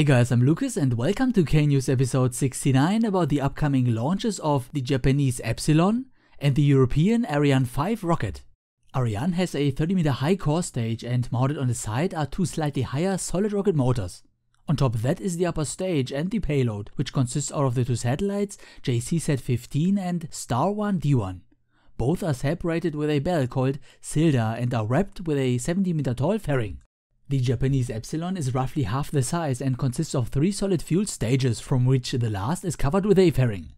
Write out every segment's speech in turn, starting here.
Hey guys, I'm Lukas and welcome to K-News episode 69 about the upcoming launches of the Japanese Epsilon and the European Ariane 5 rocket. Ariane has a 30 meter high core stage and mounted on the side are two slightly higher solid rocket motors. On top of that is the upper stage and the payload, which consists out of the two satellites JCSat-15 and Star 1 D1. Both are separated with a bell called SYLDA and are wrapped with a 70 meter tall fairing. The Japanese Epsilon is roughly half the size and consists of three solid fuel stages from which the last is covered with a fairing.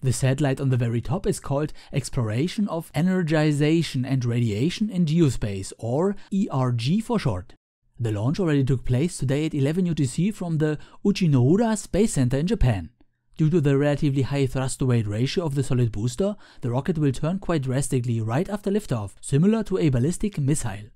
The satellite on the very top is called Exploration of Energization and Radiation in Geospace or ERG for short. The launch already took place today at 11 UTC from the Uchinoura Space Center in Japan. Due to the relatively high thrust to weight ratio of the solid booster, the rocket will turn quite drastically right after liftoff, similar to a ballistic missile.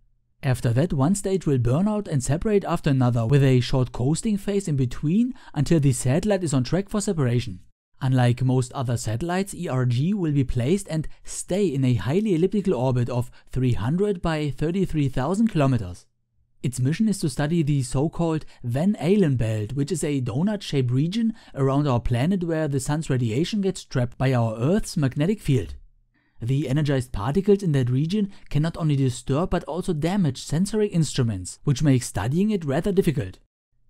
After that, one stage will burn out and separate after another with a short coasting phase in between until the satellite is on track for separation. Unlike most other satellites, ERG will be placed and stay in a highly elliptical orbit of 300 by 33,000 kilometers. Its mission is to study the so-called Van Allen belt, which is a donut-shaped region around our planet where the sun's radiation gets trapped by our Earth's magnetic field. The energized particles in that region can not only disturb but also damage sensory instruments, which makes studying it rather difficult.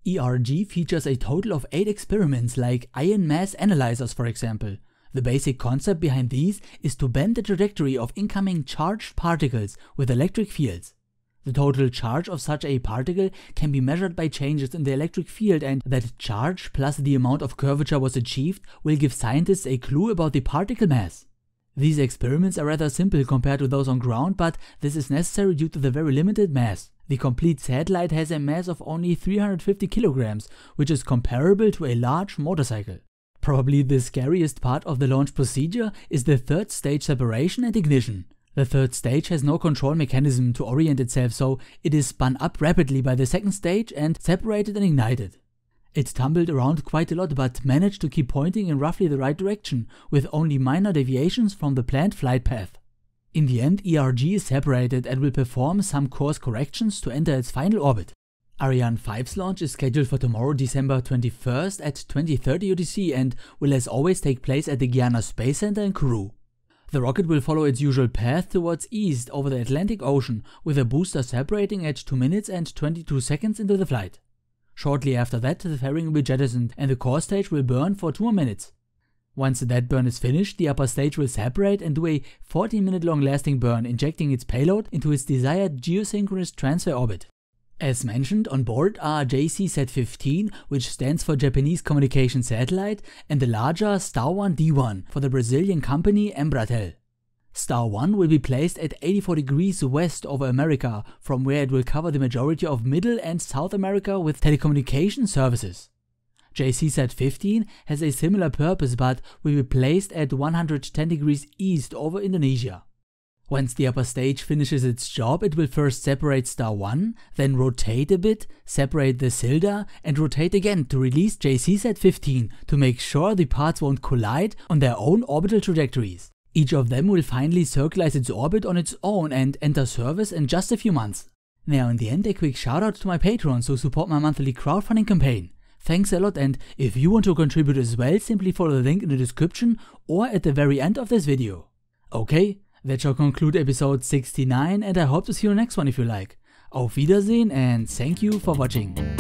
ERG features a total of 8 experiments like ion mass analyzers for example. The basic concept behind these is to bend the trajectory of incoming charged particles with electric fields. The total charge of such a particle can be measured by changes in the electric field and that charge plus the amount of curvature was achieved will give scientists a clue about the particle mass. These experiments are rather simple compared to those on ground, but this is necessary due to the very limited mass. The complete satellite has a mass of only 350 kilograms, which is comparable to a large motorcycle. Probably the scariest part of the launch procedure is the third stage separation and ignition. The third stage has no control mechanism to orient itself, so it is spun up rapidly by the second stage and separated and ignited. It tumbled around quite a lot but managed to keep pointing in roughly the right direction, with only minor deviations from the planned flight path. In the end, ERG is separated and will perform some course corrections to enter its final orbit. Ariane 5's launch is scheduled for tomorrow December 21st at 2030 UTC and will as always take place at the Guiana Space Center in Kourou. The rocket will follow its usual path towards east over the Atlantic Ocean, with a booster separating at 2 minutes and 22 seconds into the flight. Shortly after that, the fairing will be jettisoned and the core stage will burn for 2 minutes. Once that burn is finished, the upper stage will separate and do a 14 minute long lasting burn, injecting its payload into its desired geosynchronous transfer orbit. As mentioned, on board are JCSat-15, which stands for Japanese Communication Satellite, and the larger Star 1 D1 for the Brazilian company Embratel. Star 1 will be placed at 84 degrees west over America, from where it will cover the majority of Middle and South America with telecommunication services. JCSat 15 has a similar purpose but will be placed at 110 degrees east over Indonesia. Once the upper stage finishes its job, it will first separate star 1, then rotate a bit, separate the SYLDA, and rotate again to release JCSat 15 to make sure the parts won't collide on their own orbital trajectories. Each of them will finally circularize its orbit on its own and enter service in just a few months. Now in the end a quick shout out to my patrons who support my monthly crowdfunding campaign. Thanks a lot and if you want to contribute as well simply follow the link in the description or at the very end of this video. Okay, that shall conclude episode 69 and I hope to see you next one if you like. Auf Wiedersehen and thank you for watching.